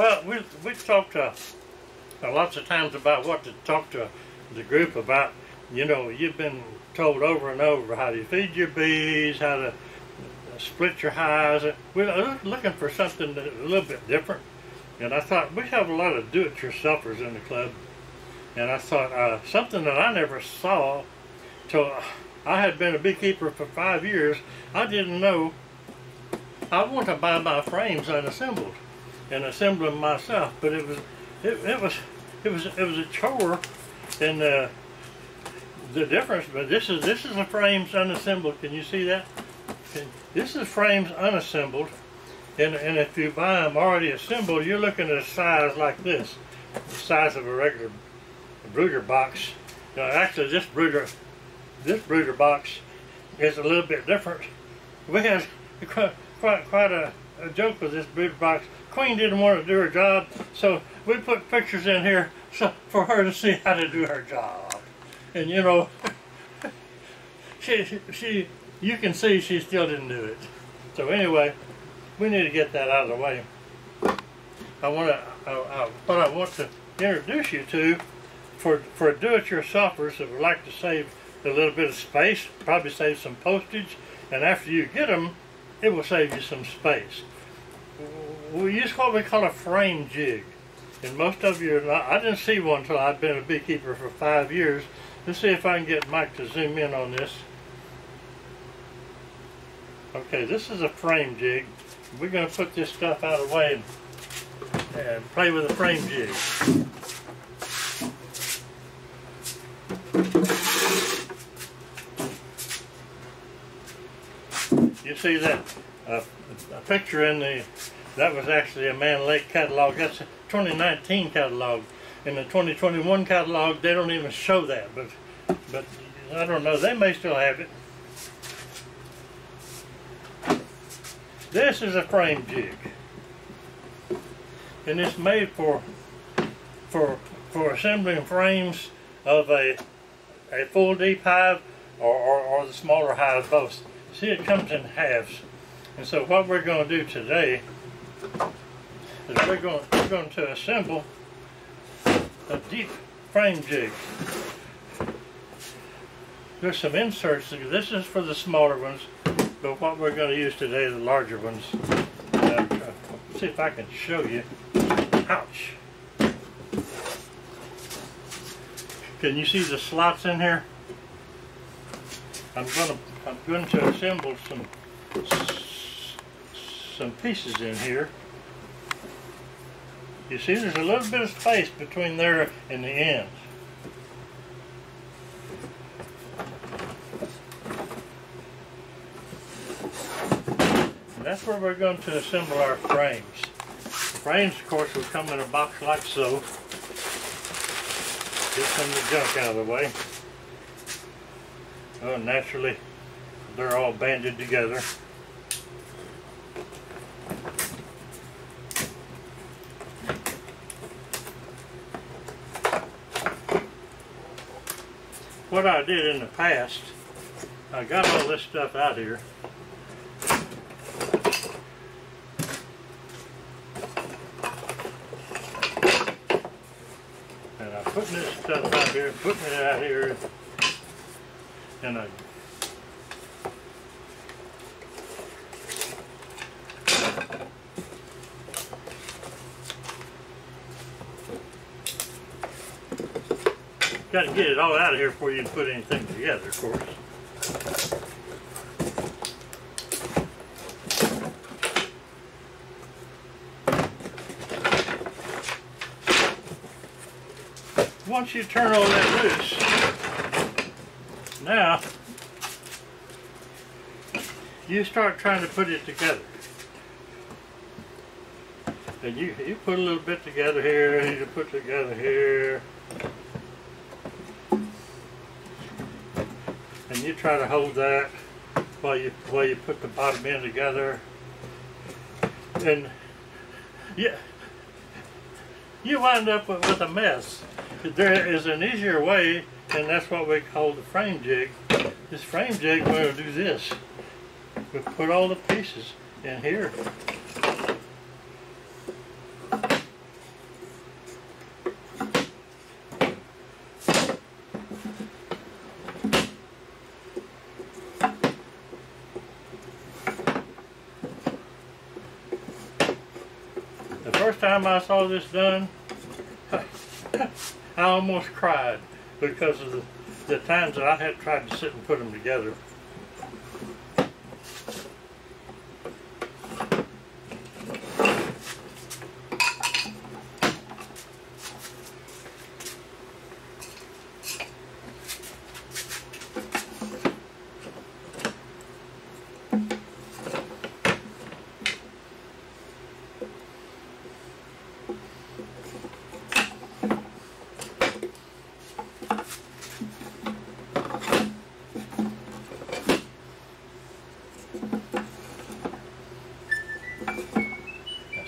Well, we we talked uh, lots of times about what to talk to the group about. You know, you've been told over and over how to feed your bees, how to split your hives. We're looking for something a little bit different. And I thought we have a lot of do-it-yourselfers in the club. And I thought uh, something that I never saw till I had been a beekeeper for five years. I didn't know I want to buy my frames unassembled and assemble them myself, but it was it, it was it was it was a chore and uh, the difference. But this is this is the frames unassembled. Can you see that? This is frames unassembled, and and if you buy them already assembled, you're looking at a size like this, the size of a regular brooder box. Now, actually, this brooder this brooder box is a little bit different. We had quite, quite a, a joke with this brooder box. Queen didn't want to do her job, so we put pictures in here so, for her to see how to do her job. And you know, she, she, you can see she still didn't do it. So anyway, we need to get that out of the way. I want to, I, I, what I want to introduce you to for, for do-it-yourselfers that would like to save a little bit of space, probably save some postage, and after you get them, it will save you some space. We use what we call a frame jig. And most of you, not, I didn't see one until I've been a beekeeper for five years. Let's see if I can get Mike to zoom in on this. Okay, this is a frame jig. We're going to put this stuff out of the way and, and play with a frame jig. You see that uh, a picture in the, that was actually a Mann Lake catalog. That's a 2019 catalog. In the 2021 catalog, they don't even show that, but, but I don't know, they may still have it. This is a frame jig. And it's made for, for, for assembling frames of a, a full deep hive or, or, or the smaller hives both. See, it comes in halves. And so what we're going to do today is we're going, we're going to assemble a deep frame jig. There's some inserts. This is for the smaller ones, but what we're going to use today are the larger ones. See if I can show you. Ouch. Can you see the slots in here? I'm going to I'm going to assemble some some pieces in here. You see there's a little bit of space between there and the ends. And that's where we're going to assemble our frames. Frames, of course, will come in a box like so. Get some of the junk out of the way. Naturally, they're all banded together. What I did in the past, I got all this stuff out here. And I'm putting this stuff out here, putting it out here, and I Got to get it all out of here before you can put anything together, of course. Once you turn all that loose, now you start trying to put it together. And you, you put a little bit together here, you put together here, you try to hold that while you while you put the bottom end together. And yeah you wind up with, with a mess. There is an easier way and that's what we call the frame jig. This frame jig we're going to do this. We put all the pieces in here first time I saw this done, I almost cried because of the, the times that I had tried to sit and put them together.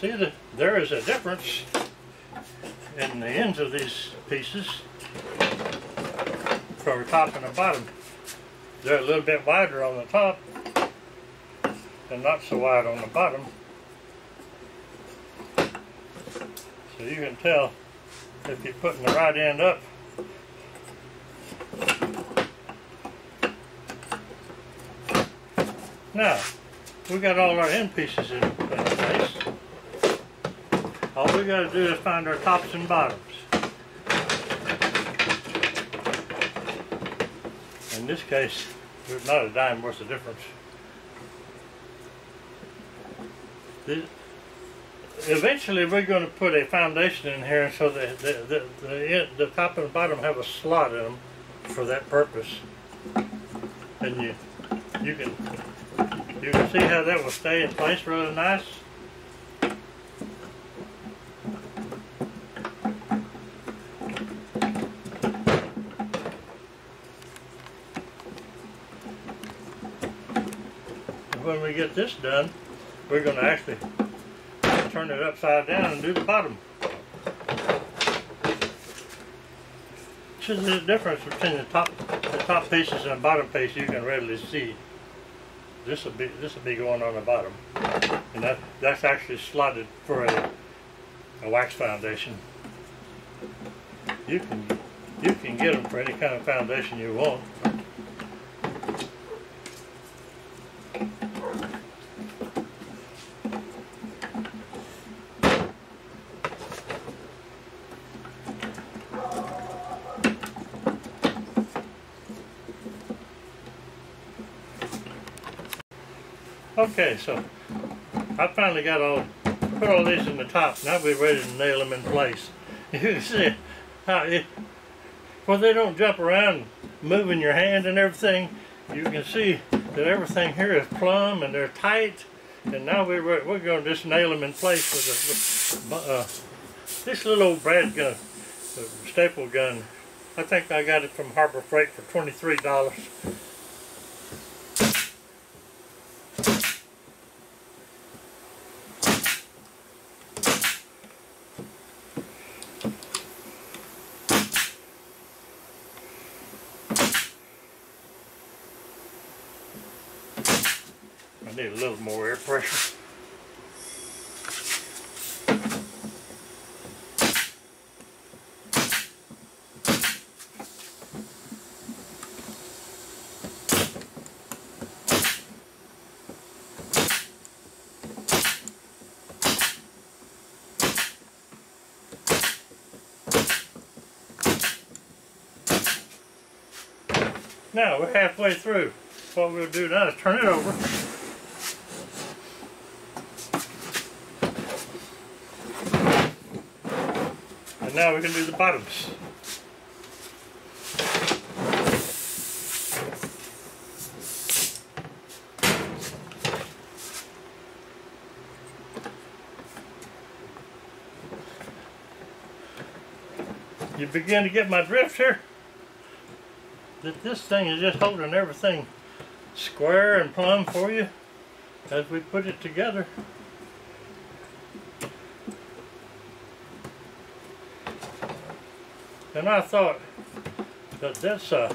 See, the, there is a difference in the ends of these pieces from the top and the bottom. They're a little bit wider on the top and not so wide on the bottom. So you can tell if you're putting the right end up Now, we got all our end pieces in. All we got to do is find our tops and bottoms. In this case, there's not a dime worth of difference. This, eventually, we're going to put a foundation in here so that the, the, the, the top and bottom have a slot in them for that purpose. And you, you can you can see how that will stay in place really nice. When we get this done, we're going to actually turn it upside down and do the bottom. See the difference between the top the top pieces and the bottom piece you can readily see this will be this will be going on the bottom, and that that's actually slotted for a a wax foundation. You can you can get them for any kind of foundation you want. Okay, so I finally got all, put all these in the top. Now we're ready to nail them in place. You can see how it, well they don't jump around moving your hand and everything. You can see that everything here is plumb and they're tight. And now we're, we're going to just nail them in place with, a, with uh, this little old brad gun, staple gun. I think I got it from Harbor Freight for $23. need a little more air pressure. Now we're halfway through. What we'll do now is turn it over. And now we can do the bottoms. You begin to get my drift here? That this thing is just holding everything square and plumb for you as we put it together. and I thought that that's uh,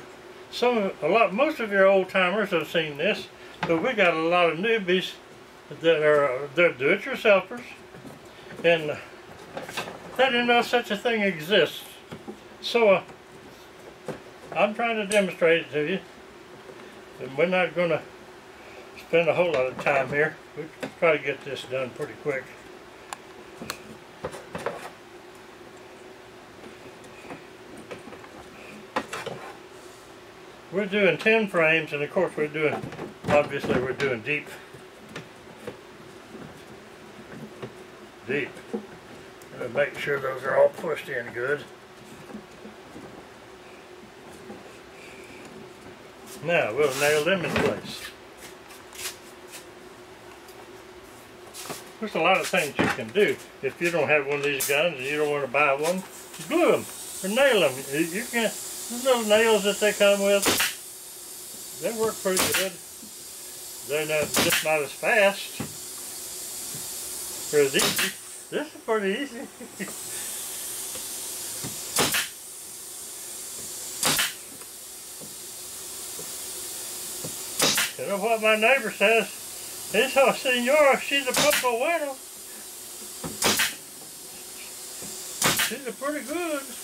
some a lot most of your old timers have seen this, but we got a lot of newbies that are they're do-it-yourselfers, and they didn't know such a thing exists. So uh, I'm trying to demonstrate it to you. And we're not going to spend a whole lot of time here. We'll try to get this done pretty quick. We're doing 10 frames and of course we're doing, obviously we're doing deep. Deep. Gotta make sure those are all pushed in good. Now we'll nail them in place. There's a lot of things you can do. If you don't have one of these guns and you don't want to buy one, glue them or nail them. You can, those little nails that they come with, they work pretty good. They're not, just not as fast or as easy. This is pretty easy. know what my neighbor says? Esa señora, she's a poco widow. She's a pretty good.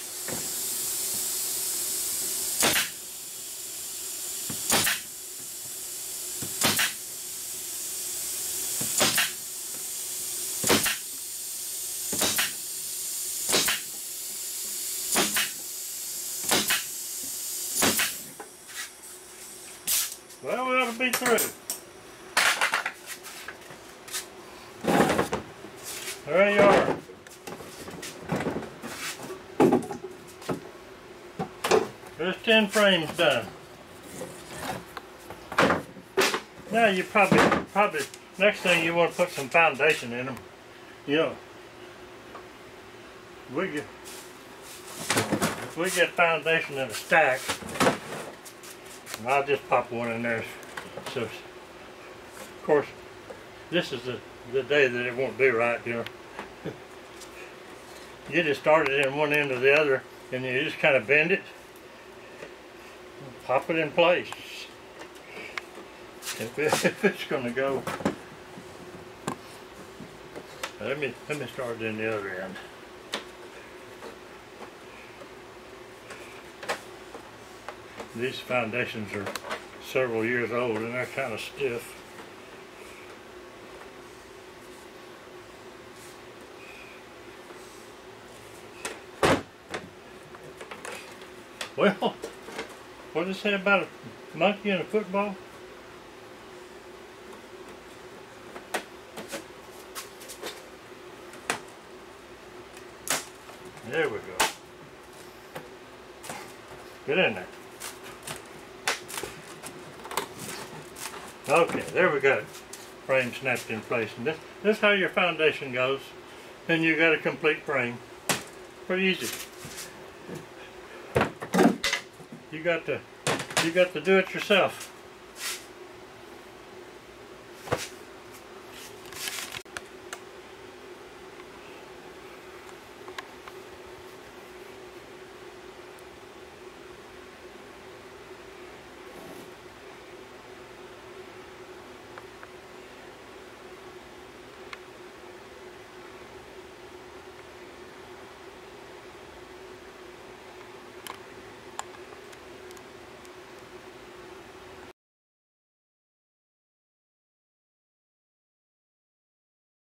Be through. There you are. There's 10 frames done. Now you probably, probably, next thing you want to put some foundation in them. You know, we get, if we get foundation in a stack, I'll just pop one in there. So, of course, this is the, the day that it won't be right, you know. You just start it in one end or the other and you just kind of bend it pop it in place. If, it, if it's going to go. Let me let me start it in the other end. These foundations are several years old and they're kind of stiff Well, what did it say about a monkey and a football? There we go. Get in there. Okay, there we go. Frame snapped in place. And this, this is how your foundation goes. Then you got a complete frame. Pretty easy. You got to you got to do it yourself.